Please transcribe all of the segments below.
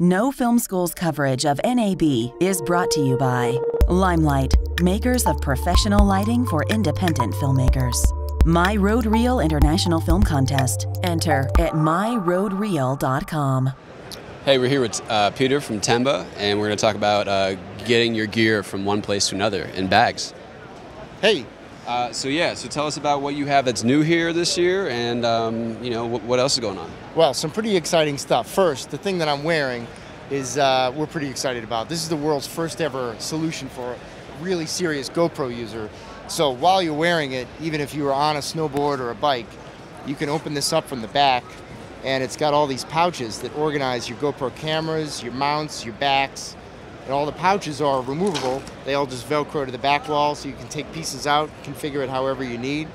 No Film School's coverage of NAB is brought to you by Limelight, makers of professional lighting for independent filmmakers. My Road Reel International Film Contest. Enter at myroadreel.com. Hey, we're here with uh, Peter from Tenba, and we're going to talk about uh, getting your gear from one place to another in bags. Hey, Uh, so yeah, so tell us about what you have that's new here this year, and um, you know what, what else is going on. well, some pretty exciting stuff. First, the thing that I'm wearing is uh, we're pretty excited about. This is the world's first ever solution for a really serious GoPro user. So while you're wearing it, even if you are on a snowboard or a bike, you can open this up from the back, and it's got all these pouches that organize your GoPro cameras, your mounts, your backs, and all the pouches are removable. They all just Velcro to the back wall, so you can take pieces out, configure it however you need.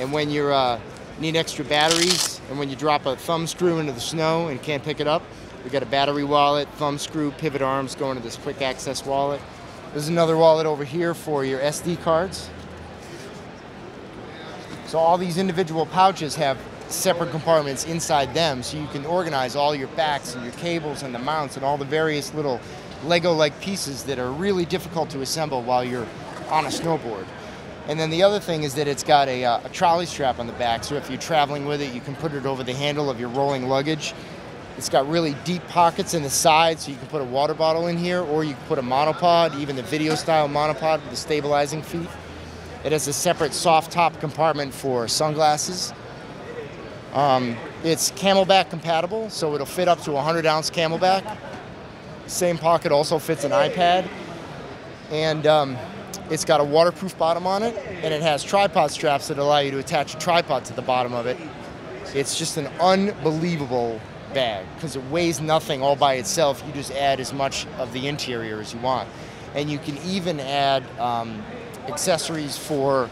And when you uh, need extra batteries, and when you drop a thumb screw into the snow and can't pick it up, we got a battery wallet, thumb screw, pivot arms going to this quick access wallet. There's another wallet over here for your SD cards. So all these individual pouches have separate compartments inside them so you can organize all your backs and your cables and the mounts and all the various little Lego-like pieces that are really difficult to assemble while you're on a snowboard. And then the other thing is that it's got a, uh, a trolley strap on the back, so if you're traveling with it, you can put it over the handle of your rolling luggage. It's got really deep pockets in the side, so you can put a water bottle in here, or you can put a monopod, even the video-style monopod with the stabilizing feet. It has a separate soft top compartment for sunglasses. Um, it's CamelBak compatible, so it'll fit up to a 100 ounce CamelBak. Same pocket also fits an iPad. And um, it's got a waterproof bottom on it, and it has tripod straps that allow you to attach a tripod to the bottom of it. It's just an unbelievable bag because it weighs nothing all by itself. You just add as much of the interior as you want. And you can even add um, accessories for,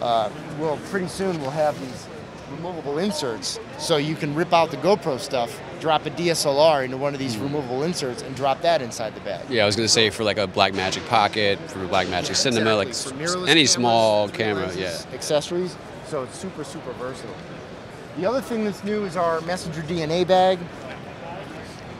uh, well, pretty soon we'll have these removable inserts. So you can rip out the GoPro stuff, drop a DSLR into one of these hmm. removable inserts, and drop that inside the bag. Yeah, I was going to say for like a Blackmagic Pocket, for Blackmagic Cinema, like Exactly, mirrorless any cameras, small camera. Yeah. Accessories. So it's super, super versatile. The other thing that's new is our Messenger DNA bag.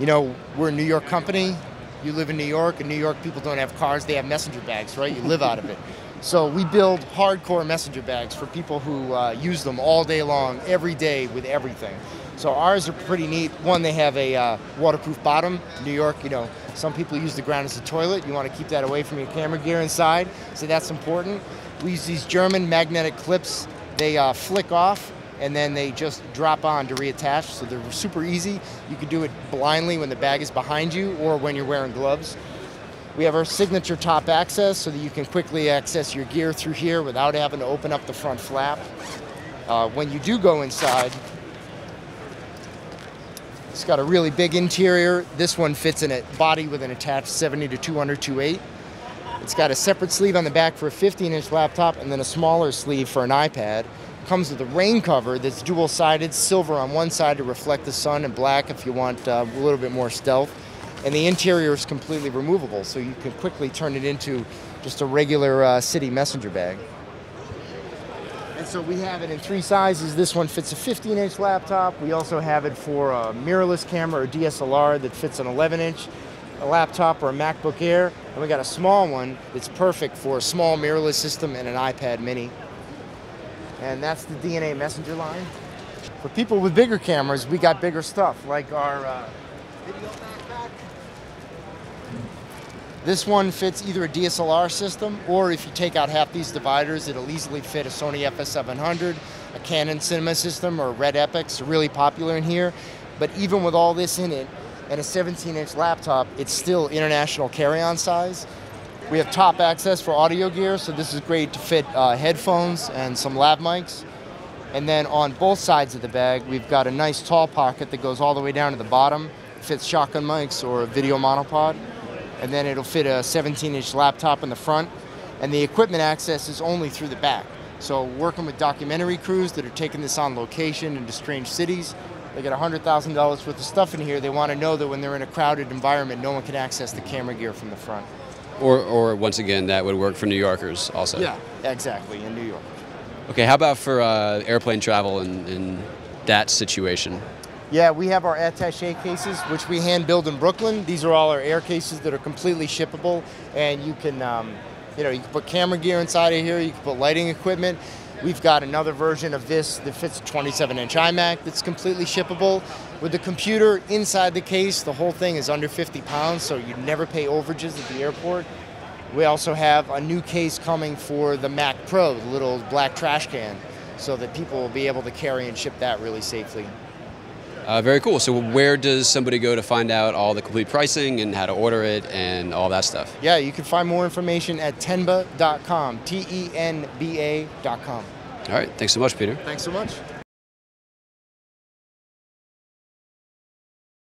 You know, we're a New York company. You live in New York, and New York people don't have cars, they have messenger bags, right? You live out of it. So we build hardcore messenger bags for people who uh, use them all day long, every day with everything. So ours are pretty neat. One, they have a uh, waterproof bottom. New York, you know, some people use the ground as a toilet. You want to keep that away from your camera gear inside, so that's important. We use these German magnetic clips. They uh, flick off and then they just drop on to reattach. So they're super easy. You can do it blindly when the bag is behind you or when you're wearing gloves. We have our signature top access so that you can quickly access your gear through here without having to open up the front flap. Uh, when you do go inside, it's got a really big interior. This one fits in a body with an attached 70 to 200 2.8. It's got a separate sleeve on the back for a 15 inch laptop and then a smaller sleeve for an iPad. Comes with a rain cover that's dual sided, silver on one side to reflect the sun and black if you want uh, a little bit more stealth. And the interior is completely removable, so you can quickly turn it into just a regular uh, city messenger bag. And so we have it in three sizes. This one fits a 15 inch laptop. We also have it for a mirrorless camera or DSLR that fits an 11 inch laptop or a MacBook Air. And we got a small one that's perfect for a small mirrorless system and an iPad mini. And that's the DNA messenger line. For people with bigger cameras, we got bigger stuff like our uh, video. This one fits either a DSLR system or if you take out half these dividers, it'll easily fit a Sony FS700, a Canon Cinema System, or Red Epics, really popular in here. But even with all this in it and a 17 inch laptop, it's still international carry on size. We have top access for audio gear, so this is great to fit uh, headphones and some lav mics. And then on both sides of the bag, we've got a nice tall pocket that goes all the way down to the bottom. Fits shotgun mics or a video monopod. And then it'll fit a 17 inch laptop in the front. And the equipment access is only through the back. So working with documentary crews that are taking this on location into strange cities, they get $100,000 worth of stuff in here. They want to know that when they're in a crowded environment, no one can access the camera gear from the front. Or, or once again, that would work for New Yorkers also. Yeah, exactly, in New York. Okay, how about for uh, airplane travel and, and that situation? Yeah, we have our attache cases, which we hand build in Brooklyn. These are all our air cases that are completely shippable, and you can, um, you know, you can put camera gear inside of here. You can put lighting equipment. We've got another version of this that fits a 27-inch iMac that's completely shippable. With the computer inside the case, the whole thing is under 50 pounds, so you never pay overages at the airport. We also have a new case coming for the Mac Pro, the little black trash can, so that people will be able to carry and ship that really safely. Uh, very cool. So where does somebody go to find out all the complete pricing and how to order it and all that stuff? Yeah, you can find more information at tenba.com, T E N B A.com. All right. Thanks so much, Peter. Thanks so much.